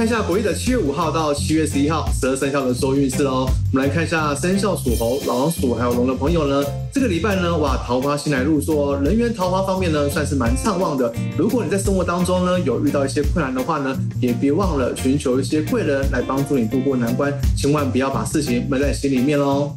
看一下国历的七月五号到七月十一号十二生肖的周运势哦。我们来看一下生肖属猴、老鼠还有龙的朋友呢，这个礼拜呢，哇，桃花新来入座，人缘桃花方面呢，算是蛮畅旺的。如果你在生活当中呢，有遇到一些困难的话呢，也别忘了寻求一些贵人来帮助你度过难关，千万不要把事情闷在心里面哦。